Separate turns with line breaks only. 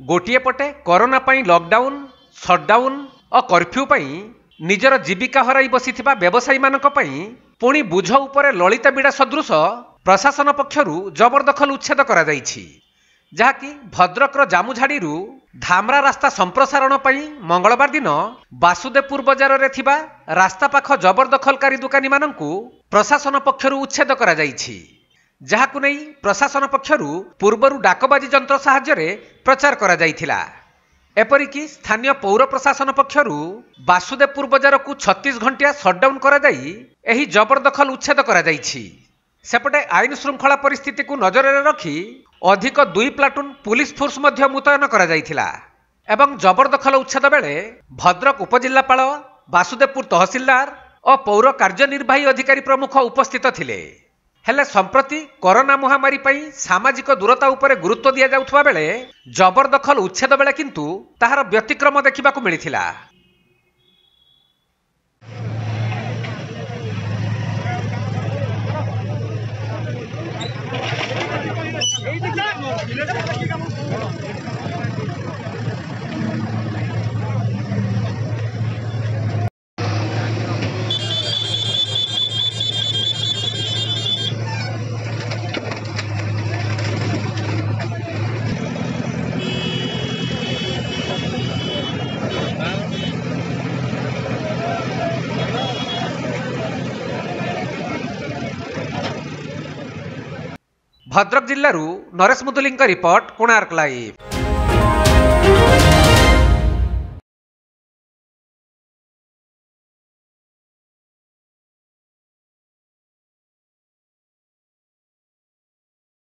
ଗୋଟିଏ ପଟେ କରୋନା ପାଇଁ ଲକଡାଉନ ସଟଡାଉନ ଓ କର୍ଫ୍ୟୁ ପାଇଁ ନିଜର ଜୀବିକା ହରାଇ ବସିଥିବା ବ୍ୟବସାୟୀମାନଙ୍କ ପାଇଁ ପୁଣି ବୁଝ ଉପରେ ଲଳିତା ବିଡ଼ା ସଦୃଶ ପ୍ରଶାସନ ପକ୍ଷରୁ ଜବରଦଖଲ ଉଚ୍ଛେଦ କରାଯାଇଛି। ଯାହାକି ଭଦ୍ରକର ଜାମୁଝାଡ଼ିରୁ ଧାମରା ରାସ୍ତା ସମ୍ପ୍ରସାରଣ ପାଇଁ ମଙ୍ଗଳବାର ଦିନ ବାସୁଦେବପୁର ବଜାରରେ ଥିବା ରାସ୍ତା ପାଖ ଜବରଦଖଲକାରୀ ଦୋକାନୀମାନଙ୍କୁ ପ୍ରଶାସନ ପକ୍ଷରୁ ଉଚ୍ଛେଦ କରାଯାଇଛି। ଯାହାକୁ ନେଇ ପ୍ରଶାସନ ପକ୍ଷରୁ ପୂର୍ବରୁ ଡାକବାଜି ଯନ୍ତ୍ର ସାହାଯ୍ୟରେ ପ୍ରଚାର କରାଯାଇଥିଲା। ଏପରିକି ସ୍ଥାନୀୟ ପୌର ପ୍ରଶାସନ ପକ୍ଷରୁ ବାସୁଦେବପୁର ବଜାରକୁ ଛତିଶ ଘଣ୍ଟିଆ ସଟ୍ଡାଉନ କରାଯାଇ ଏହି ଜବରଦଖଲ ଉଚ୍ଛେଦ କରାଯାଇଛି। ସେପଟେ ଆଇନ ଶୃଙ୍ଖଳା ପରିସ୍ଥିତିକୁ ନଜରରେ ରଖି ଅଧିକ ଦୁଇ ପ୍ଲାଟୁନ ପୁଲିସ ଫୋର୍ସ ମଧ୍ୟ ମୁତୟନ କରାଯାଇଥିଲା ଏବଂ ଜବରଦଖଲ ଉଚ୍ଛେଦ ବେଳେ ଭଦ୍ରକ ଉପଜିଲ୍ଲାପାଳ ବାସୁଦେବପୁର ତହସିଲଦାର ଓ ପୌର କାର୍ଯ୍ୟନିର୍ବାହୀ ଅଧିକାରୀ ପ୍ରମୁଖ ଉପସ୍ଥିତ ଥିଲେ। ହେଲେ ସମ୍ପ୍ରତି କରୋନା ମହାମାରୀ ପାଇଁ ସାମାଜିକ ଦୂରତା ଉପରେ ଗୁରୁତ୍ୱ ଦିଆଯାଉଥିବା ବେଳେ ଜବରଦଖଲ ଉଚ୍ଛେଦ ବେଳେ କିନ୍ତୁ ତାହାର ବ୍ୟତିକ୍ରମ ଦେଖିବାକୁ ମିଳିଥିଲା। ଭଦ୍ରକ ଜିଲ୍ଲାରୁ ନରେଶ ମୁଦୁଲିଙ୍କ ରିପୋର୍ଟ କୋଣାର୍କ ଲାଇଭ୍